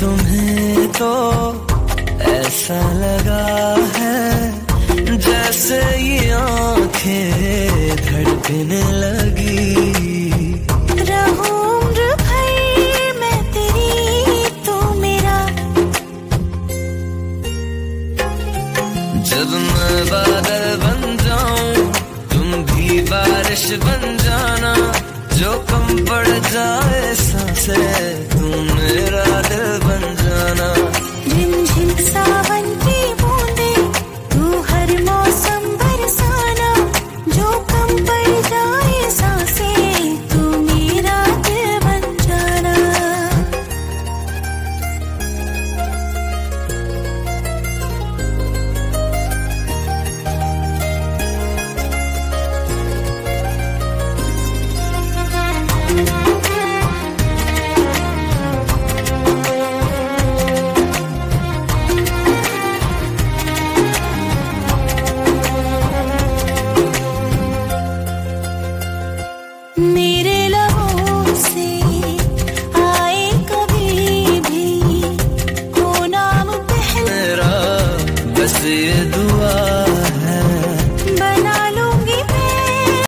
तुम्हें तो ऐसा लगा है जैसे ये आँखें धड़कने लगी। मैं तो मेरा। जब मैं बादल बन जाऊँ तुम भी बारिश बन जाना जो कम पड़ जाए साँसें मेरे बस ये